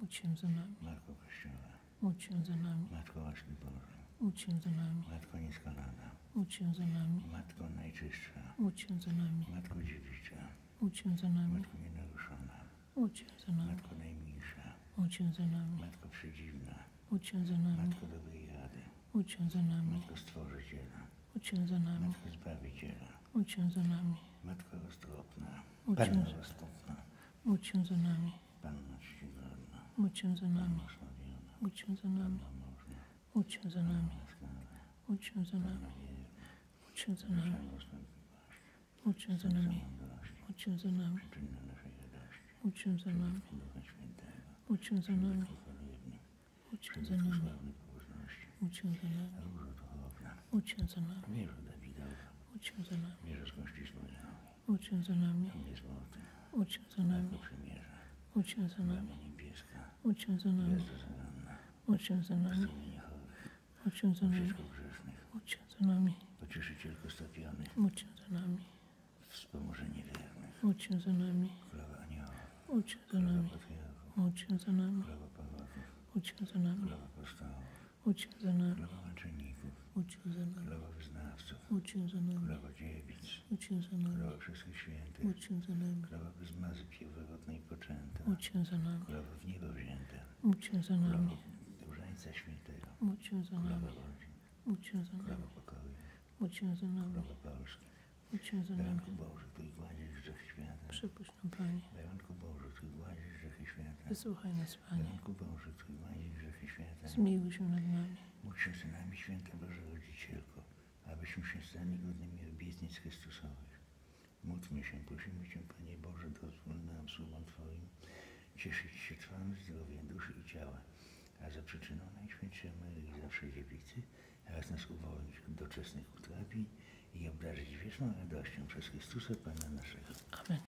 Módl się za nami. Matko Kościoła, Módl się za nami. Matko łaski Bożej, Módl się za nami. Matko nieskalana, Módl się za nami. Matko najczystsza, Módl się za nami. Matko dziewicza, Módl się za nami. Matko nienaruszona, Módl się za nami. Matko najmilsza, Módl się za nami. Matko przedziwna, Módl się za nami. Matko dobrej rady, Módl się za nami. Matko Stworzyciela, Módl się za nami. Matko Zbawiciela, Módl się za nami. Matko roztropna, Panno roztropna, módl się za nami. Czcigodna, Módl się za nami. Módl się za nami. Módl się za nami. Módl się za nami. Módl się za nami. Módl się za nami. Módl się za nami. Módl się za nami. Módl się za nami. Módl się za nami. Módl się za nami. Módl się za nami. Módl się za nami. Módl się za nami. Módl się za nami. Módl się za nami. Się za nami. Się za nami. Się za nami. Się za nami. Pocieszycielko stopionych, Módl się za nami. wspomożenie wiernych, się za nami. Królowa Módl się za nami. się za nami. Królowa Módl się za nami. Królowa apostołów, się za nami. Królowa męczenników, się za nami. Królowa Módl się za nami. Królowa dziewic, się za nami. Królowa wszystkich świętych, się za nami. Królowa bez mazy pierworodnej poczęta, się za nami. Królowa w niebo wzięta, się za nami. Różańca Świętego, się za nami. rodzin, Módl się za nami. Królowa pokoju, się za nami. Królowa Polski, się za nami. Baranku Boży, Twój gładzisz grzechy świata, Przypuść nam, Panie. Baranku Boży, Twój gładzisz grzechy świata, Wysłuchaj nas, Panie. Baranku Boży, Twój gładzisz grzechy świata, Zmiłuj się nad nami. Módl się z nami, Święta Boże abyśmy się stali godnymi obietnic Chrystusowych. Módlmy się, prosimy Cię, Panie Boże, dozwól nam, sługom Twoim, cieszyć się Twoim zdrowiem duszy i ciała, a za przyczyną Najświętszej Maryi, zawsze dziewicy, raz nas uwolnić od doczesnych utrapień i obdarzyć wieczną radością przez Chrystusa Pana naszego. Amen.